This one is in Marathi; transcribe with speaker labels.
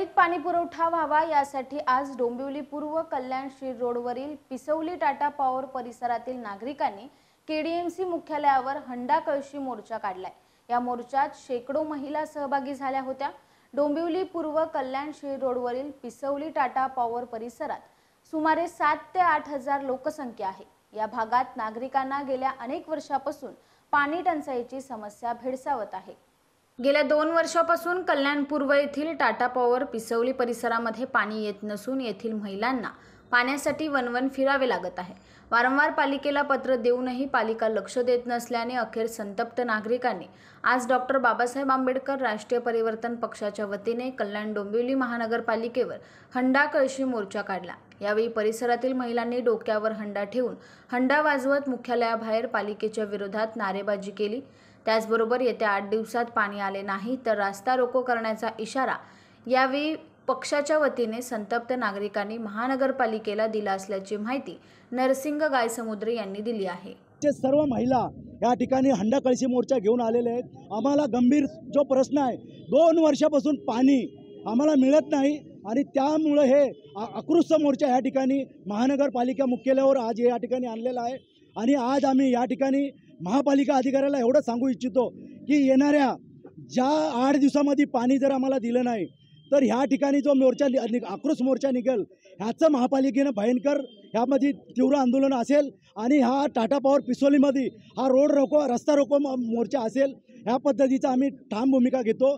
Speaker 1: सुरळीत पाणी पुरवठा व्हावा यासाठी आज डोंबिवली पूर्व कल्याण श्री रोडवरील पिसवली टाटा पॉवर परिसरातील नागरिकांनी केडीएमसी मुख्यालयावर हंडा कळशी मोर्चा काढलाय. या मोर्चात शेकडो महिला सहभागी झाल्या होत्या. डोंबिवली पूर्व कल्याण श्री रोडवरील पिसवली टाटा पॉवर परिसरात सुमारे सात ते आठ हजार लोकसंख्या आहे. या भागात नागरिकांना गेल्या अनेक वर्षापासून पाणी टंचाईची समस्या भेडसावत आहे. गेल्या दोन वर्षापासून कल्याण पूर्व येथील टाटा पॉवर पिसवली परिसरामध्ये पाणी येत नसून येथील महिलांना पाण्यासाठी वनवन फिरावे लागत आहे. वारंवार पालिकेला पत्र देऊनही पालिका लक्ष देत नसल्याने अखेर संतप्त नागरिकांनी आज डॉक्टर बाबासाहेब आंबेडकर राष्ट्रीय परिवर्तन पक्षाच्या वतीने कल्याण डोंबिवली महानगरपालिकेवर हंडा कळशी मोर्चा काढला. यावेळी परिसरातील महिलांनी डोक्यावर हंडा ठेवून हंडा वाजवत मुख्यालयाबाहेर पालिकेच्या विरोधात नारेबाजी केली. त्याचबरोबर येत्या आठ दिवसात पाणी आले नाही तर रास्ता रोको करण्याचा इशारा यावेळी पक्षाच्या वतीने संतप्त नागरिकांनी महानगरपालिकेला दिला असल्याची माहिती नरसिंग गायसमुद्रे यांनी दिली आहे.
Speaker 2: सर्व महिला या ठिकाणी हंडा कळशी मोर्चा घेऊन आलेले आहेत. आम्हाला गंभीर जो प्रश्न आहे दोन वर्षापासून पाणी आम्हाला मिळत नाही आणि त्यामुळं हे आ- आक्रोश मोर्चा या ठिकाणी महानगरपालिका मुख्यालयावर आज या ठिकाणी आणलेला आहे. आणि आज आम्ही या ठिकाणी महापालिका अधिकाऱ्याला एवढं सांगू इच्छितो की येणाऱ्या ज्या आठ दिवसामध्ये पाणी जर आम्हाला दिलं नाही तर ह्या ठिकाणी जो मोर्चा नि- आक्रोश मोर्चा निघेल ह्याचं महापालिकेनं भयंकर ह्यामध्ये तीव्र आंदोलन असेल आणि हा टाटा पॉवर पिसोलीमध्ये हा रोड रोको रस्ता रोको म- मोर्चा असेल ह्या पद्धतीचा आम्ही ठाम भूमिका घेतो.